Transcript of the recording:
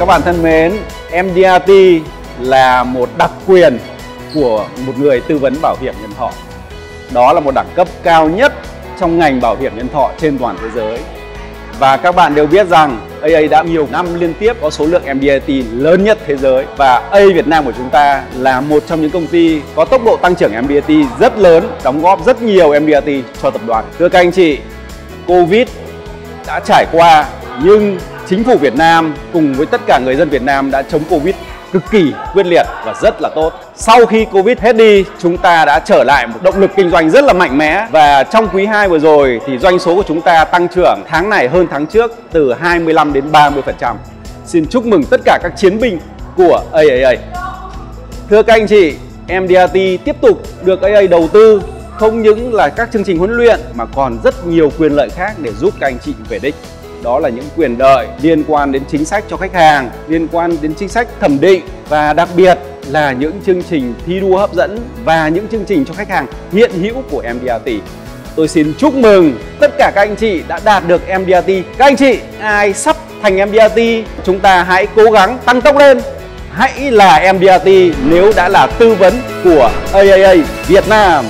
Các bạn thân mến, MDRT là một đặc quyền của một người tư vấn bảo hiểm nhân thọ. Đó là một đẳng cấp cao nhất trong ngành bảo hiểm nhân thọ trên toàn thế giới. Và các bạn đều biết rằng AA đã nhiều năm liên tiếp có số lượng MDRT lớn nhất thế giới và A Việt Nam của chúng ta là một trong những công ty có tốc độ tăng trưởng MDRT rất lớn, đóng góp rất nhiều MDRT cho tập đoàn. Thưa các anh chị, Covid đã trải qua nhưng chính phủ Việt Nam cùng với tất cả người dân Việt Nam đã chống Covid cực kỳ quyết liệt và rất là tốt. Sau khi Covid hết đi, chúng ta đã trở lại một động lực kinh doanh rất là mạnh mẽ và trong quý 2 vừa rồi thì doanh số của chúng ta tăng trưởng tháng này hơn tháng trước từ 25 đến 30%. Xin chúc mừng tất cả các chiến binh của AAA. Thưa các anh chị, MDRT tiếp tục được AA đầu tư không những là các chương trình huấn luyện mà còn rất nhiều quyền lợi khác để giúp các anh chị về đích đó là những quyền lợi liên quan đến chính sách cho khách hàng, liên quan đến chính sách thẩm định và đặc biệt là những chương trình thi đua hấp dẫn và những chương trình cho khách hàng hiện hữu của MDRT. Tôi xin chúc mừng tất cả các anh chị đã đạt được MDRT. Các anh chị ai sắp thành MDRT, chúng ta hãy cố gắng tăng tốc lên. Hãy là MDRT nếu đã là tư vấn của AAA Việt Nam.